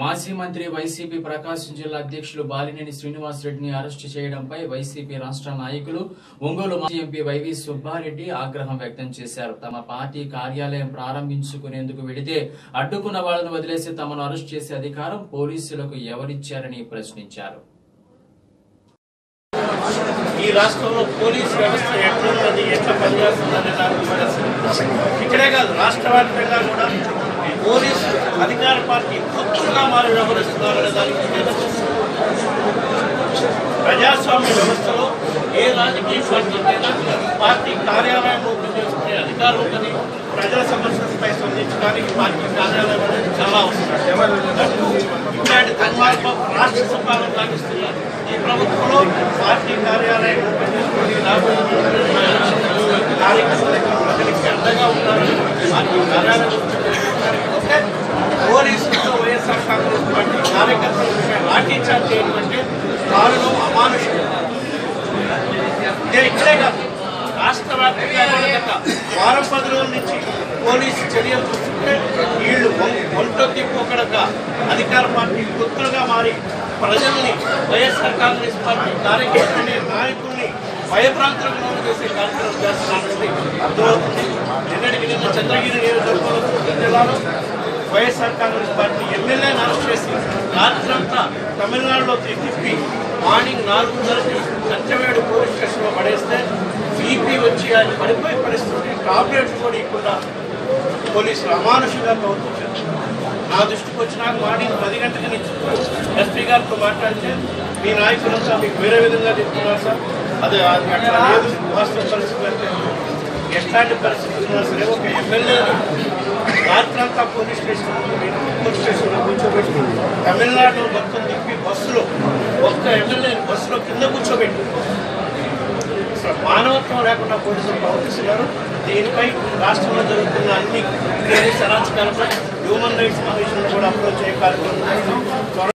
మాజీ మంత్రి వైసీపీ ప్రకాశం జిల్లా అధ్యక్షులు బాలినేని శ్రీనివాసరెడ్డిని అరెస్టు చేయడంపై వైసీపీ రాష్ట్ర నాయకులు ఒంగోలు మాజీ ఎంపీ వైవి సుబ్బారెడ్డి ఆగ్రహం వ్యక్తం చేశారు. తమ పార్టీ కార్యాలయం ప్రారంభించుకునేందుకు వెడితే అడ్డుకున్న వాళ్ళను వదిలేసి తమను అరెస్ట్ చేసే అధికారం పోలీసులకు ఎవరిచ్చారని ప్రశ్నించారు. ఈ రాష్ట్రంలో పోలీస్ వ్యవస్థ ఎట్లున్నది ఎట్లా పనిచేస్తుందనే దాని ఇక్కడే కాదు రాష్ట్ర వ్యాప్తంగా కూడా. పోలీస్ అధికార పార్టీ భక్తులుగా మారి వ్యవహరిస్తున్నారనే దానికి ప్రజాస్వామ్య వ్యవస్థలో ఏ రాజకీయ పార్టీకైనా పార్టీ కార్యాలయం ఓపెన్ చేసుకునే అధికారం ఉంటుంది ప్రజా సమస్యలపై స్పందించడానికి పార్టీ కార్యాలయం అనేది చాలా అవసరం. ఇట్లాంటి దుర్మార్గం రాష్ట్ర సభలో సాగిస్తున్నారు ఈ ప్రభుత్వంలో పార్టీ కార్యాలయం ఓపెన్ చేసుకుని రాబోయే కార్యక్రమం పోలీసులతో వైఎస్ఆర్ కాంగ్రెస్ పార్టీ కార్యకర్తలపై చార్జ్ చేయడం అంటే దారుణం నేను ఇక్కడే కాదు రాష్ట్ర వ్యాప్తంగా గత వారం పది రోజుల నుంచి పోలీసు చర్యలు చూస్తుంటే వీళ్ళు ఒంటొత్తి పోకడక అధికార పార్టీ గుర్తులుగా మారి ప్రజల్ని వైఎస్ఆర్ కాంగ్రెస్ పార్టీ కార్యకర్తల్ని నాయకుల్ని భయభ్రాంతులకు చేసే కార్యక్రమం చేస్తున్నారనేది అర్థమవుతుంది నిన్న చంద్రగిరి నియోజకవర్గంలో జిల్లాలో వైఎస్ఆర్ కాంగ్రెస్ పార్టీ ఎమ్మెల్యేని అరెస్ట్ చేసి రాత్రంతా తమిళనాడులో తిప్పి మార్నింగ్ నాలుగున్నరకి కంచవేడు పోలీస్ స్టేషన్లో పడేస్తే బీపీ వచ్చి ఆయన పడిపోయే పరిస్థితి టాబ్లెట్స్ కూడా ఇవ్వకుండా పోలీసులు అమానుషంగా ప్రవర్తించారు నా దృష్టికి వచ్చినాక మార్నింగ్ పది గంటల నుంచి ఎస్పీ గారితో మాట్లాడితే మీ నాయకులంతా మీకు వేరే విధంగా చెప్తున్నారు సార్ అది అది అట్లా లేదు వాస్తవ పరిస్థితులు అంటే ఎట్లాంటి పరిస్థితులు? సరే ఒక ఎమ్మెల్యే రాత్రంతా పోలీస్ స్టేషన్ పోలీస్ స్టేషన్లో కూర్చోబెట్టి తమిళనాడులో మొత్తం తిప్పి బస్సులో ఒక్క ఎమ్మెల్యే బస్సులో కింద కూర్చోబెట్టి. మానవత్వం లేకుండా పోలీసులు ప్రవర్తిస్తున్నారు. దీనిపై రాష్ట్రంలో జరుగుతున్న అన్ని పోలీస్ అరాచకాలపై హ్యూమన్ రైట్స్ కమిషన్ కూడా అప్రోచ్ అయ్యే కార్యక్రమం